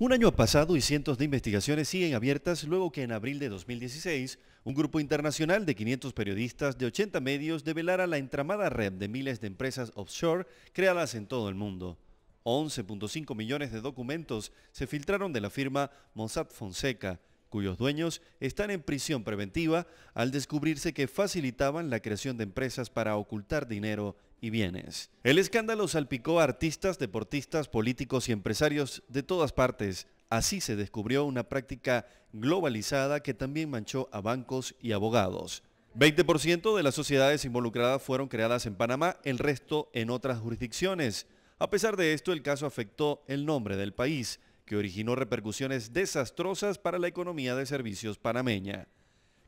Un año ha pasado y cientos de investigaciones siguen abiertas luego que en abril de 2016 un grupo internacional de 500 periodistas de 80 medios develara la entramada red de miles de empresas offshore creadas en todo el mundo. 11.5 millones de documentos se filtraron de la firma Mossack Fonseca, cuyos dueños están en prisión preventiva al descubrirse que facilitaban la creación de empresas para ocultar dinero y bienes. El escándalo salpicó a artistas, deportistas, políticos y empresarios de todas partes. Así se descubrió una práctica globalizada que también manchó a bancos y abogados. 20% de las sociedades involucradas fueron creadas en Panamá, el resto en otras jurisdicciones. A pesar de esto, el caso afectó el nombre del país, que originó repercusiones desastrosas para la economía de servicios panameña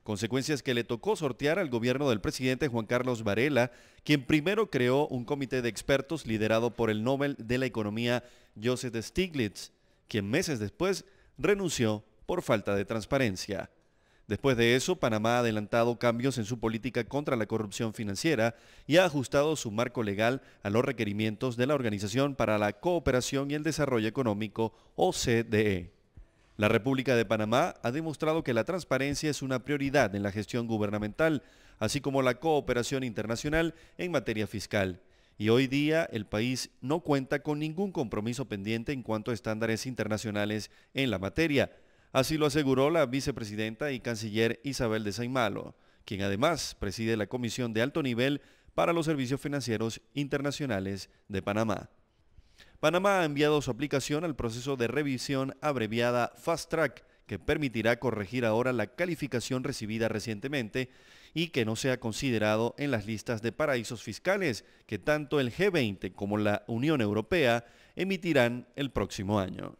consecuencias que le tocó sortear al gobierno del presidente Juan Carlos Varela, quien primero creó un comité de expertos liderado por el Nobel de la Economía Joseph Stiglitz, quien meses después renunció por falta de transparencia. Después de eso, Panamá ha adelantado cambios en su política contra la corrupción financiera y ha ajustado su marco legal a los requerimientos de la Organización para la Cooperación y el Desarrollo Económico, OCDE. La República de Panamá ha demostrado que la transparencia es una prioridad en la gestión gubernamental, así como la cooperación internacional en materia fiscal. Y hoy día el país no cuenta con ningún compromiso pendiente en cuanto a estándares internacionales en la materia. Así lo aseguró la vicepresidenta y canciller Isabel de Saimalo, quien además preside la Comisión de Alto Nivel para los Servicios Financieros Internacionales de Panamá. Panamá ha enviado su aplicación al proceso de revisión abreviada Fast Track, que permitirá corregir ahora la calificación recibida recientemente y que no sea considerado en las listas de paraísos fiscales que tanto el G20 como la Unión Europea emitirán el próximo año.